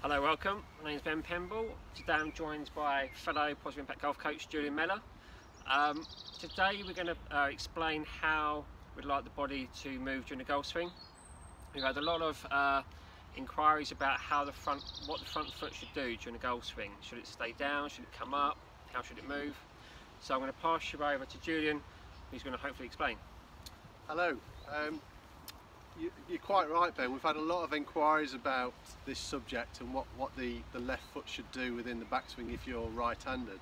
Hello, welcome. My name is Ben Pemble. Today I'm joined by fellow Positive Impact Golf coach Julian Mellor. Um, today we're going to uh, explain how we'd like the body to move during the golf swing. We've had a lot of uh, inquiries about how the front, what the front foot should do during the golf swing. Should it stay down? Should it come up? How should it move? So I'm going to pass you over to Julian, who's going to hopefully explain. Hello. Um, you, are quite right, Ben. We've had a lot of inquiries about this subject and what, what the, the left foot should do within the backswing if you're right-handed.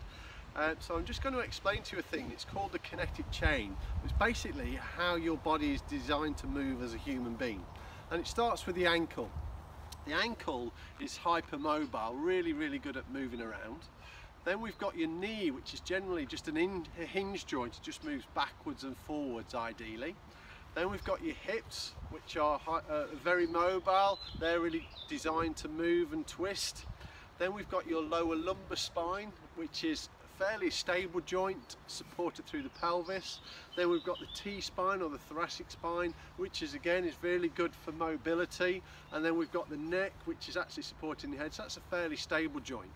Uh, so I'm just going to explain to you a thing. It's called the kinetic chain. It's basically how your body is designed to move as a human being. And it starts with the ankle. The ankle is hypermobile, really, really good at moving around. Then we've got your knee, which is generally just an in, a hinge joint. It just moves backwards and forwards, ideally. Then we've got your hips, which are uh, very mobile. They're really designed to move and twist. Then we've got your lower lumbar spine, which is a fairly stable joint, supported through the pelvis. Then we've got the T-spine or the thoracic spine, which is again is really good for mobility. And then we've got the neck, which is actually supporting the head. So that's a fairly stable joint.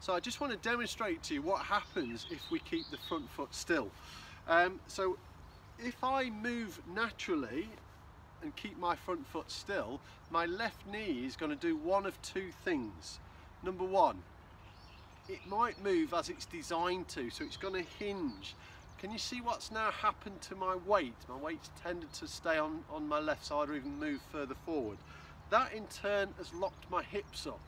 So I just want to demonstrate to you what happens if we keep the front foot still. Um, so if I move naturally and keep my front foot still, my left knee is going to do one of two things. Number one, it might move as it's designed to, so it's going to hinge. Can you see what's now happened to my weight? My weight's tended to stay on, on my left side or even move further forward. That in turn has locked my hips up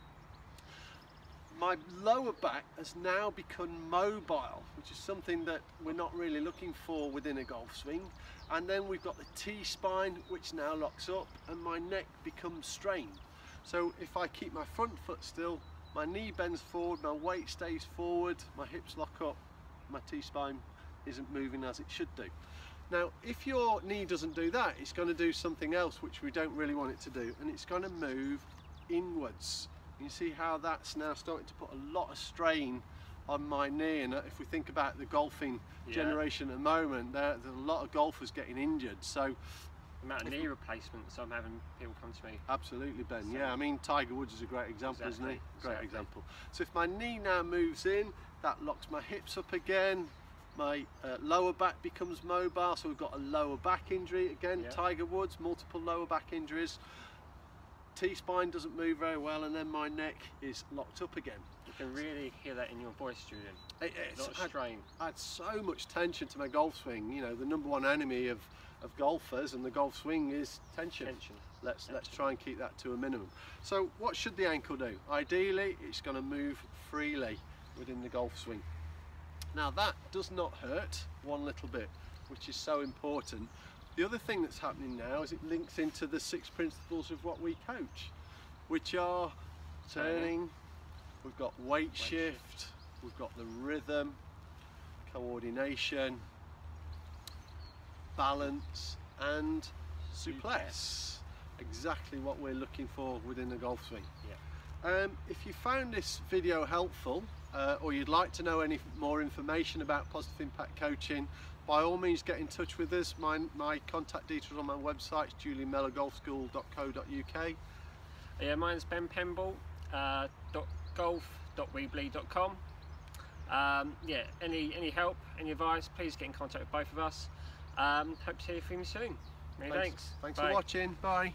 my lower back has now become mobile, which is something that we're not really looking for within a golf swing. And then we've got the T-spine, which now locks up, and my neck becomes strained. So if I keep my front foot still, my knee bends forward, my weight stays forward, my hips lock up, my T-spine isn't moving as it should do. Now, if your knee doesn't do that, it's going to do something else which we don't really want it to do, and it's going to move inwards. You see how that's now starting to put a lot of strain on my knee and if we think about the golfing yeah. generation at the moment there, there's a lot of golfers getting injured so the amount of knee replacements I'm having people come to me absolutely Ben so, yeah I mean Tiger Woods is a great example exactly, isn't he great exactly. example so if my knee now moves in that locks my hips up again my uh, lower back becomes mobile so we've got a lower back injury again yeah. Tiger Woods multiple lower back injuries T-spine doesn't move very well and then my neck is locked up again. You can really hear that in your voice, Julian. It, it's Not strain. I had so much tension to my golf swing. You know, the number one enemy of, of golfers and the golf swing is tension. Tension. Let's, tension. let's try and keep that to a minimum. So what should the ankle do? Ideally, it's going to move freely within the golf swing. Now that does not hurt one little bit, which is so important the other thing that's happening now is it links into the six principles of what we coach, which are turning, we've got weight, weight shift, shift, we've got the rhythm, coordination, balance and suppleness. Exactly what we're looking for within the golf swing. Yeah. Um, if you found this video helpful uh, or you'd like to know any more information about positive impact coaching by all means get in touch with us. My, my contact details on my website is julianmellorgolfschool.co.uk. Yeah, mine's Ben Pemble, uh, golf.weebly.com. Um, yeah, any any help, any advice, please get in contact with both of us. Um, hope to hear from you soon. Many thanks. Thanks, thanks for watching. Bye.